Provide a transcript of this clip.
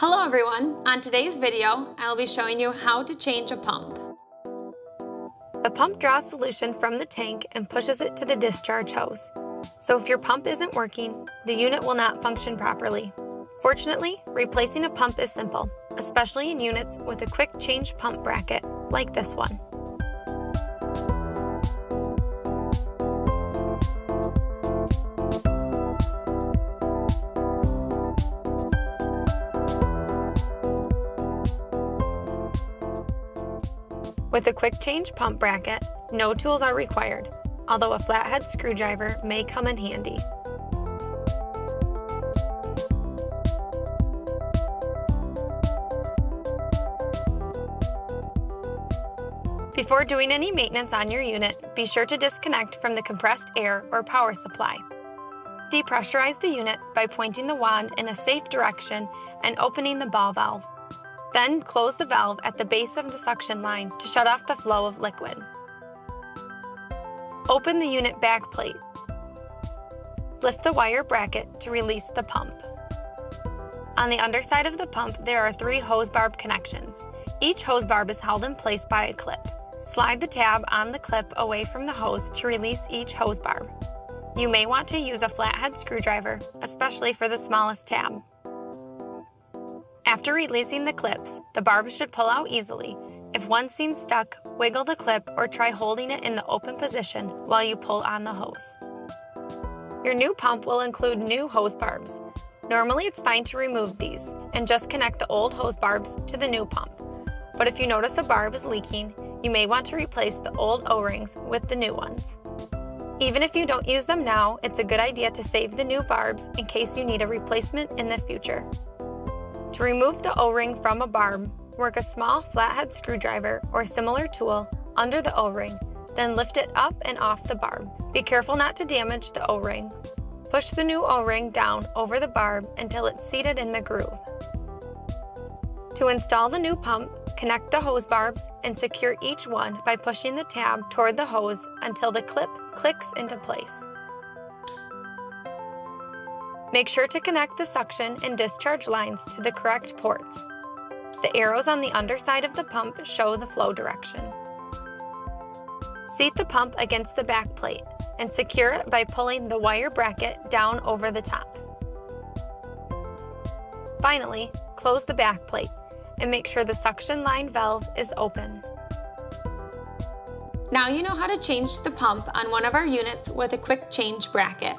Hello everyone! On today's video, I will be showing you how to change a pump. The pump draws solution from the tank and pushes it to the discharge hose. So if your pump isn't working, the unit will not function properly. Fortunately, replacing a pump is simple, especially in units with a quick change pump bracket like this one. With a quick change pump bracket, no tools are required, although a flathead screwdriver may come in handy. Before doing any maintenance on your unit, be sure to disconnect from the compressed air or power supply. Depressurize the unit by pointing the wand in a safe direction and opening the ball valve. Then close the valve at the base of the suction line to shut off the flow of liquid. Open the unit back plate. Lift the wire bracket to release the pump. On the underside of the pump, there are three hose barb connections. Each hose barb is held in place by a clip. Slide the tab on the clip away from the hose to release each hose barb. You may want to use a flathead screwdriver, especially for the smallest tab. After releasing the clips, the barb should pull out easily. If one seems stuck, wiggle the clip or try holding it in the open position while you pull on the hose. Your new pump will include new hose barbs. Normally it's fine to remove these and just connect the old hose barbs to the new pump. But if you notice a barb is leaking, you may want to replace the old O-rings with the new ones. Even if you don't use them now, it's a good idea to save the new barbs in case you need a replacement in the future. To remove the O-ring from a barb, work a small flathead screwdriver or similar tool under the O-ring, then lift it up and off the barb. Be careful not to damage the O-ring. Push the new O-ring down over the barb until it's seated in the groove. To install the new pump, connect the hose barbs and secure each one by pushing the tab toward the hose until the clip clicks into place. Make sure to connect the suction and discharge lines to the correct ports. The arrows on the underside of the pump show the flow direction. Seat the pump against the back plate and secure it by pulling the wire bracket down over the top. Finally, close the back plate and make sure the suction line valve is open. Now you know how to change the pump on one of our units with a quick change bracket.